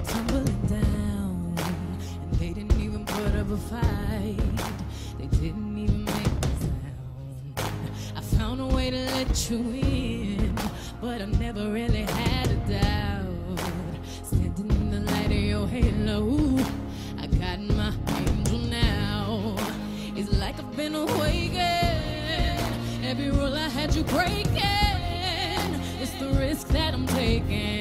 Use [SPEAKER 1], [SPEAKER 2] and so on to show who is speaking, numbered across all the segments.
[SPEAKER 1] tumbling down. And they didn't even put up a fight. They didn't even make a sound. I found a way to let you in, but I never really had a doubt. Standing in the light of your halo, I got my angel now. It's like I've been awakened. Every rule I had you breaking. It's the risk that I'm taking.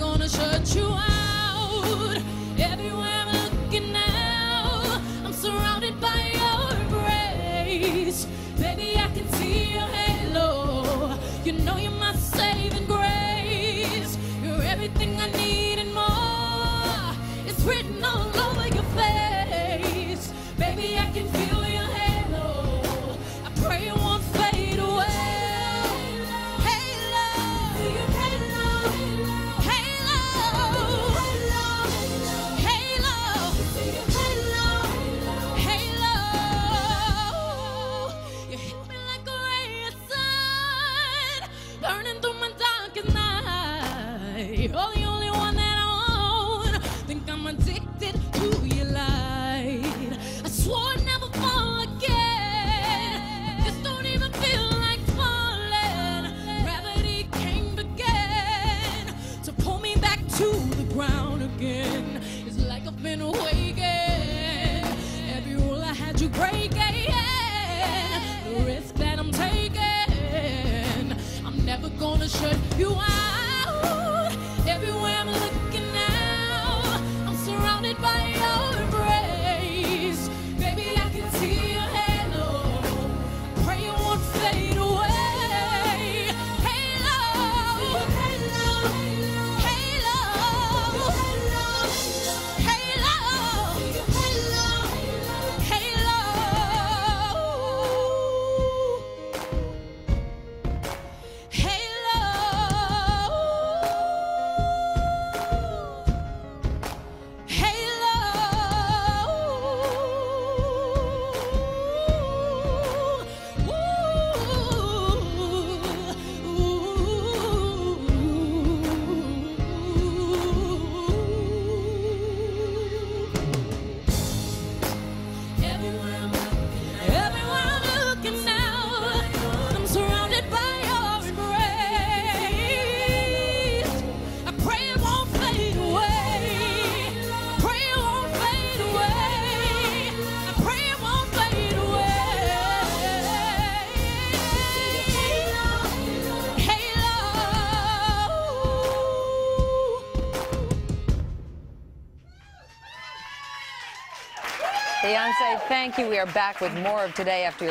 [SPEAKER 1] Gonna shut you out. Everywhere I'm looking now, I'm surrounded by your embrace. Baby, I can see your halo. You know you're my You're the only one that I want. Think I'm addicted to your light. I swore never fall again. This don't even feel like falling. Gravity came again to pull me back to the ground again. It's like I've been awakened. Every rule I had you breaking. The risk that I'm taking. I'm never gonna shut you out.
[SPEAKER 2] Beyonce, thank you. We are back with more of today after your